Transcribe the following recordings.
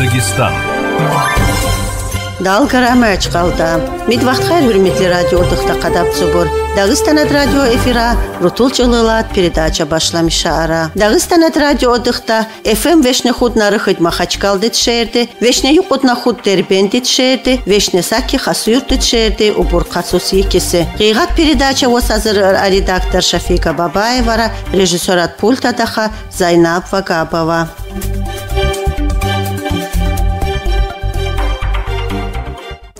Дагестан. Дал карамач қалда. Мид вақт хайр хурметли радио дықта қадап цубур. Дагыстанат радио эфира рутул жылылат передача башламиша ара. Дагыстанат радио дықта FM вешне худ нарыхыд махачкалды тшерді, вешне юқуд на худ дербенді тшерді, вешне саки хасуюрды тшерді убур қацус екесі. Қиғат передача вас азыр редактор Шафика Бабаевара, режиссерат пульта даха Зайнаб Вагабова.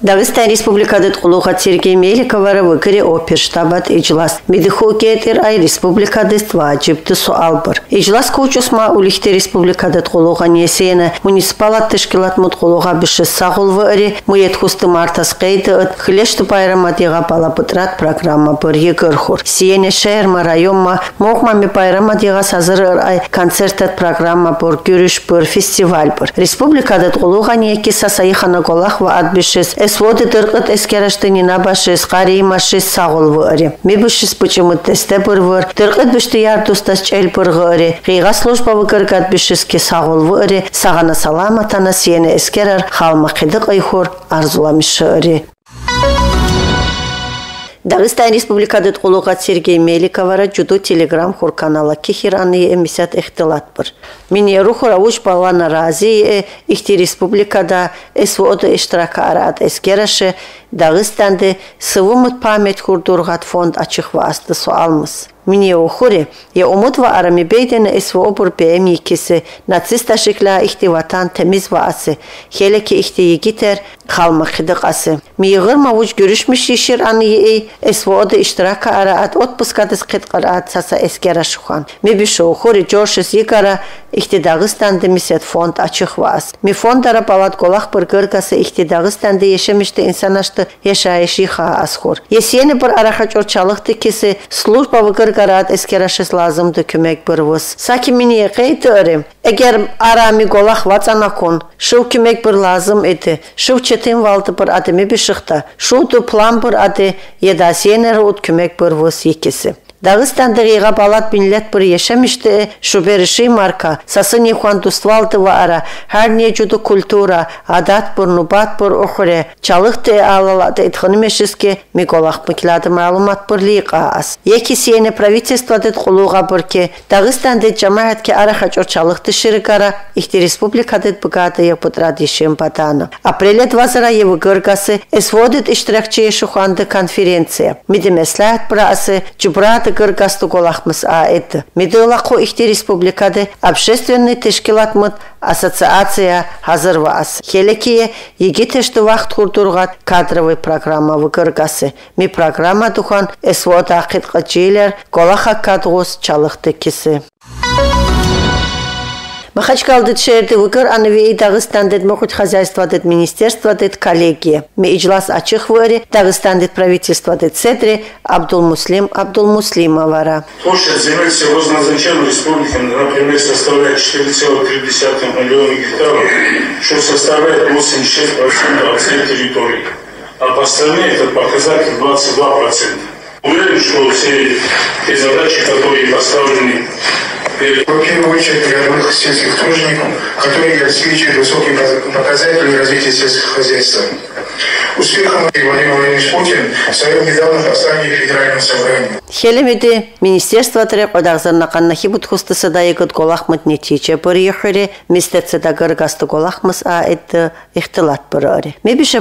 Дагыстан Республикады Тулуха Сергей Меликова выкыре опер штабат Иджлас. Медиху кетер ай Республикады ваджибты суал бір. Иджлас коучусма улихте Республикады Тулуха несені муниципалат тышкилат мут Тулуха біші сағыл выры мует хусты мартас қейді ыт хлешті пайраматиға палапытрат программа бір егір хур. Сиене шерма районма моқмами пайраматиға сазыр ай концерттат программа бір гүріш бір фестиваль бір. Республикады Тулуха неке сасайхана голах ва адбішес своды дыргыт эскераштыни набашис каримашис сагыл вăри. Мибушис почему тесте бырвыр. Дыргыт бишти ярдустас чел быргыри. Кыйга служба выкыргат бишиске сагыл вăри. Сагана саламатана сиене эскерар халма кыдык айхур арзуламишыри. Дагыстан Республикады Тулугат Сергей Меликовара жуду телеграм хур канала кихираны эмисят эхтилат бір. Мине рухура уч балана рази ихти республикада эсводы иштирака арат эскераши Дагыстанды сывымыт память хурдургат фонд ачык васты суалмыз. Мине охуре, я умутва арами бейдені эсво обур бээми кесі нациста шикла ихти ватан тemiz ваасы, хелеке ихти егитер қалма қидық асы. Миығыр мавуч görüşmüş шишир аны ей эсво оды иштирака араат отпускадыс қитқараат саса эскера шухан. Ми бишо охуре жоршыс егара ихти Дагыстанды мисет фонд ачык ваас. Ми фондара палат голах бір гыргасы ихти Дагыстанды ешемішті инсанашты яшайши ха асхур. Есені бір арахачор чалықты кесі служба вгыр гарат эскерашес лазымды көмек бір вос. Саки мини қейтірі. Егер арами голах вацанакон, шыв көмек бір лазым еті, шыв четин валды бір адымы бішіқта, шуды план бір ады едасенер от көмек бір. Дагыстандыгыга балат милләт бер яшәмиште шубериши марка сасыни хуандуствалты ара не жуду культура адат бер нубат бер охре чалыкты алалады этхономешеске миколах миклады маалымат бер лиqas яки сиене правительство дет хулуга берке Дагыстанды ара хачор чалыкты ширикара ихти республика дет бugada я потрадишем патано апрелет вазара его гыргасы эсводит иштиракчы шуханды конференция. Мидемеслат брасы җубрат Гыр гастуголахмыс а это. Медылаху ихти республикады общественный тешкилатмыт ассоциация hazır вас. Хелекие егетешті вақт хурдургат кадровый программа выкыргасы. Ми программа духан эсвода ақитқа жейлер голаха кадғос чалықты Махачкал дед шер дед выкар анвей Дагыстан дед мохуть хозяйство дед министерство дед коллегия. Ме иджлас ачих вэри Дагыстан дед правительство дед цетри Абдулмуслим Абдулмуслимовара. Площадь земель всего назначен республики, например, составляет 4,3 миллиона гектаров, что составляет 86% всей территории. А по стране этот показатель 22%. Уверен, что все эти задачи, которые поставлены в первую очередь для рядовых сельских тружеников, которые обеспечивают высокие показатели развития сельского хозяйства. Успехом Владимир Владимирович Путин своем недавнем послании Федеральному собранию. Хелемеде министерство тре қодағзарна қаннахи бұт хустысы да егіт голахмыт нетиче бір ехіре, местеце да гыргасты голахмыс а это ихтилат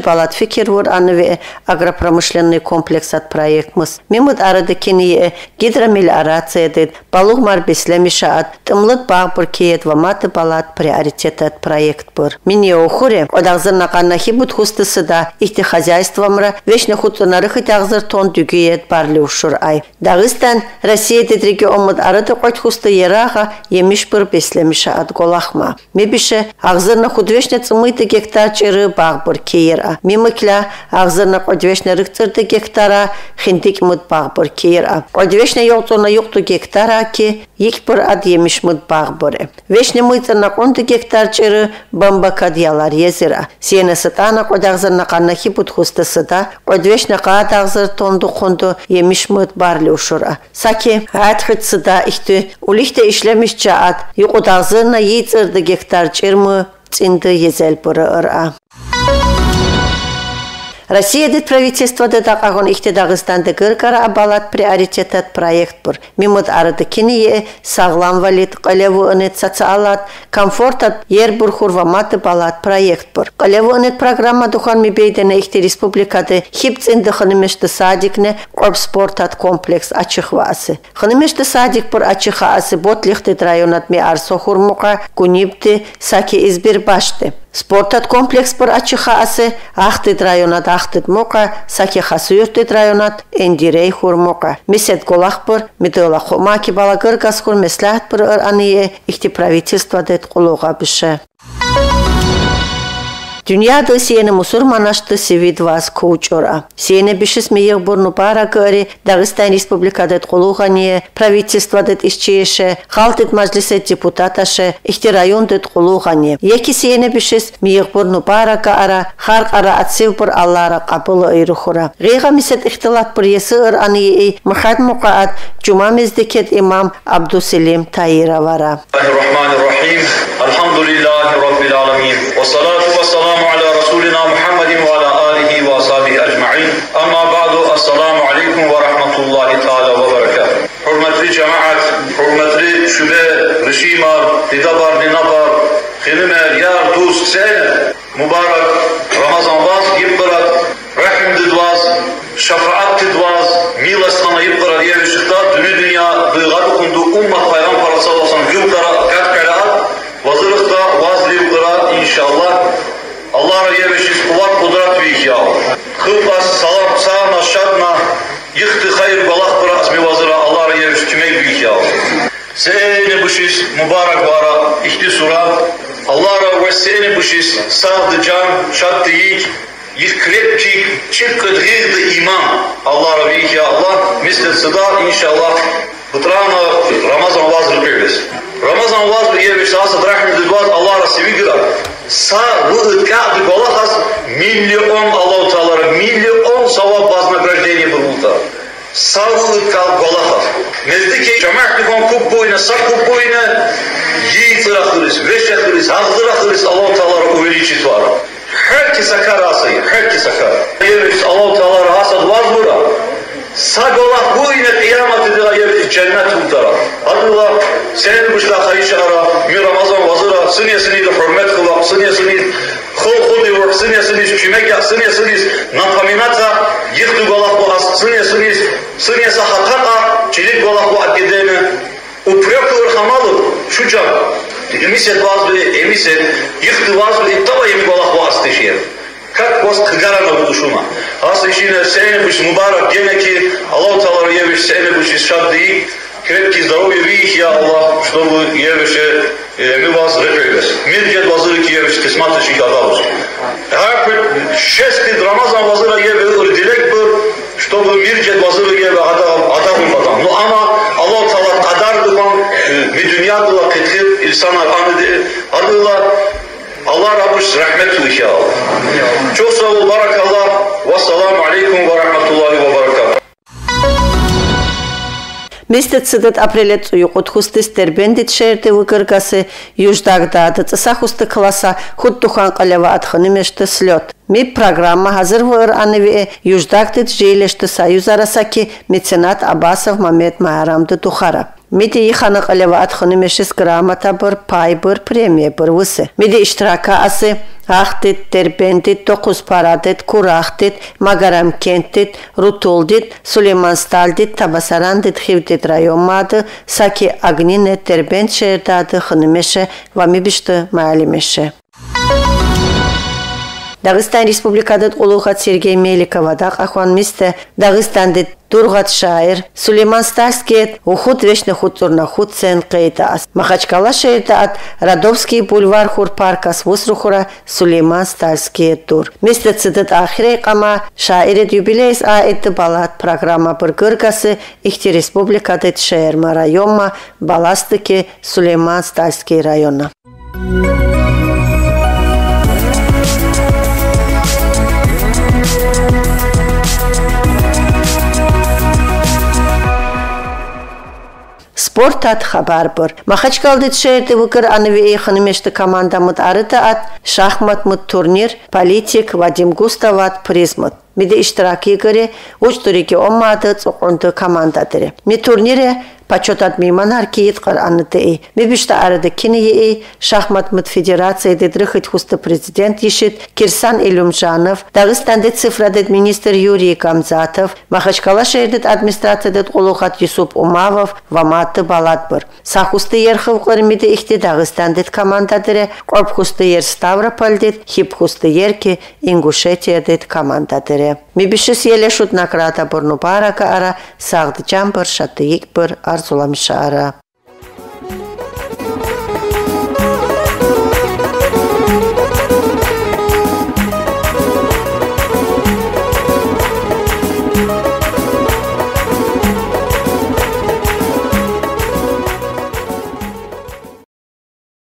балат фикер вор аныве агропромышленный комплекс от проектмыз. Мемут арады кені гидромелиорация дед, мар беслемиша ат, тымлыт баг бір кейет ваматы балат приоритет от проект бір. Мине охуре, қодағзарна қаннахи бұт хустысы да ихте хозяйствомра вечно хутунары тағзыр тон дүгейет барлы ушур ай. Дагыстан Россия тетреге омыд арыты қойт хусты ераға емиш бір беслемиша ат голахма. Мебише ағзырны худвешне цымыйты гектар чыры баг бір кейера. Мимыкля ағзырны қодвешне рыктырды гектара хинтик мұд баг бір кейера. Қодвешне йолтуна юқту гектара ки ик бір ад емиш мұд баг бірі. Вешне мыйтырна қонды гектар чыры бамба кадьялар езира. Сені сытана қодағзырна қаннахи бұд хустысы да қодвешне қаат ағзыр тонду қонду емиш мұд барлы ушура. Саки атхыцыда ихты улихте ишлемиш чаат юқудағзырна ейцырды гектар чырмы цинды езелбуры Россия дит правительство да дақағын ихте Дағыстанды гыргара абалат приоритетат проект бұр. Мимут арыды кение сағлам валит қалеву үнет социалат комфортат ер бұр хурваматы балат проект бұр. Қалеву үнет программа духан ми бейдені ихте республикады хипцинді хынымешті садикне қорп спортат комплекс ачықвасы. Хынымешті садик бұр ачықасы ботлихты районат ми арсо хурмуқа кунипты саки избір башты. Спортат комплекс пыр ачыха асы ахтыт районат ахтыт мока, саки хасуюртыт районат эндирей хур мока. Месет голах пыр, медыла хомаки балагыр гасхур меслахт пыр ыр ание ихти правительство дет қолуға бүші. Dünyada seni musurmanaştı sevit vas koçora. Seni bişis meyek burnu para göre Dağıstan Respublikada qoluğaniye правительство дет исчеше, халтет мажлисе депутаташе, ихти район qoluğaniye. Еки seni bişis meyek burnu para ka ани махад муқаат Cuma mezdeket imam Abdüselim Tayiravara. Bismillahirrahmanirrahim. Elhamdülillahi Rabbil الرحيم والصلاة والسلام على رسولنا محمد وعلى آله وصحبه أجمعين. أما بعد السلام عليكم ورحمة الله تعالى وبركاته. حرمتلي جماعة حرمتلي شباب رشيمة لدبر لنبر خنمة يار دوس سنة مبارك رمضان واز يبرد رحم دواز شفاعت دواز ميلسنا يبرد يرشتات دنيا دنيا بغض كندو أمة ummat فرصة parası يبرد كات كلا kalaat vazırıkta يبرد inşallah. Allah ye beşiz kuvvet kudret büyük ya. Kıfas salap sağna şadna yıktı hayır balak bırak mi vazıra Allah ye beşiz tümek büyük ya. Seyni buşiz mübarek bara ihti sura Allah ra ve seyni sağdı can şattı yik yik krepçik çirkıd hırdı imam Allah ra büyük ya Allah misle sıda inşallah Bıtrağına Ramazan vazır kıyız. Ramazan vazır yemiş asa drahmi düdvaz Allah ra sevi sağlıklı bir olasaz milyon Allah Teala'nın milyon savap bazına bölgeyi bulundu. Sağlıklı olasaz. Nezdeki cemaat nikon kubboyna, sar kubboyna yiğit ırakırız, veş ırakırız, hazır ırakırız Allah Teala'nın uveli çit var. Herkes akar asayı, herkes akar. Yemiz Allah Teala'nın hasad var bura. Sagolak bu yine kıyamet edilir, yemiz cennet bu taraf. Adullah senin bu şahayı şahara, mi Ramazan var sıniyesini de hürmet kıla, sıniyesini Хол ходи вор сыне сынис чумекя сыне сынис напоминаться йыхту голах bu as сыне сынис сыне сахатака чилик голах bu акедеме упрек хамалу шуча Емисет вас били, емисет, йыхты вас били, това еми голах bu as тешер. Как вас кыгарана буду шума. Аз ишине сене буш мубарак генеки, Аллах Таала евиш сене буш шадди, крепкий здоровья вих, я Аллах, чтобы евише мы вас репелес. Мир дед вазыры ki евиш кисматы шик адавус. Her шести Рамазан вазыра еве dilek bur, чтобы мир дед вазыры еве адам адам adam. Ну ama Allah Taala kadar duman mi dünya dula kıtkı insanlar anı adıyla Allah Rabbus rahmet inşallah. Çok sağ ol, barakallah. Ve selamu aleyküm ve Цыдат апрелет юқут хустис тербендит шерте выкыргасы юждагда да цысахусты класса худ тухан қалева атхыны мешті слет. Ми программа hazır выр аныве юждагдит жейлешті союз арасаки меценат Абасов Мамед Майарамды тухара. Миди иханы қалева атхыны мешіс грамота бір пай бір премия бір высы. Миди иштирака асы Ахтит, Тербендит, Токус Парадет, Курахтит, Магарам Кентит, Рутулдит, Сулейман Сталдит, Табасарандит, Хивдит районмады, Саки Агнине, Тербент шердады, Хынымеше, Вамибишты, Маалимеше. Дагыстан Республикадыт улуғат Сергей Меликовада ахуан мисте Дагыстандыт Тургат шайыр, Сулейман Старскет, ухут вечный хутурна хут цен ас. Махачкала шейтаат, Радовский бульвар хур паркас вусрухура Сулейман Старские тур. Мисте цитат ахирей кама, шайрет юбилейс а это балат программа пыргыргасы, ихти республикадыт шерма районма, баластыки Сулейман Старский района. Спортат хабар быр. Махачкалды шерді выкыр аныве эйханымешті командамыт арыты ат шахматмыт турнир политик Вадим Густават призмыт. Миде иштираки гыре уч турики оммады цуқунды командадыре. Ми турнире почетат мейманар киит қар анныты эй. Ми бишта арады кини эй шахмат мыт федерация дедрыхыт хусты президент ешит Кирсан Илюмжанов, Дагыстанды цифрадет министр Юрий Камзатов, Махачкала шердет администрациядет қолуқат Юсуп Умавов, Ваматы Балатбыр. Сахусты ерхов қырмиде ихте Дагыстандет командадыре, Корпхусты ер Ставропольдет, Хипхусты ерке Ингушетиядет командадыре. Ми бишес еле шут накрата бурну барака ара, сағды жамбыр, шатыйик бір, арзуламыша ара.